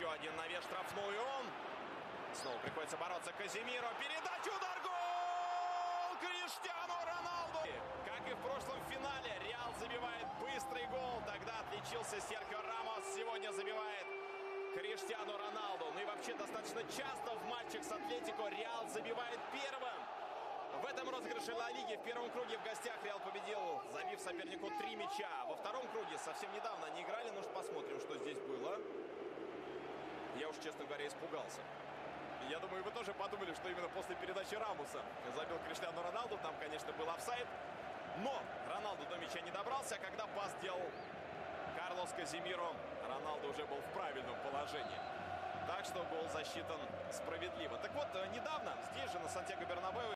Еще один навес штрафную. Снова приходится бороться Казимиро. Передача, удар, гол! Криштиану Роналду! Как и в прошлом финале, Реал забивает быстрый гол. Тогда отличился Серхио Рамос. Сегодня забивает Криштиану Роналду. Ну и вообще достаточно часто в матчах с Атлетико Реал забивает первым. В этом розыгрыше Ла Лиги в первом круге в гостях Реал победил, забив сопернику три мяча. Во втором круге совсем недавно они играли. Ну что посмотрим, что здесь уж, честно говоря, испугался. Я думаю, вы тоже подумали, что именно после передачи Рамуса забил Криштиану Роналду. Там, конечно, был офсайд. Но Роналду до мяча не добрался. А когда пас делал Карлос Казимиро, Роналду уже был в правильном положении. Так что гол засчитан справедливо. Так вот, недавно здесь же на Сантьяго Бернабеу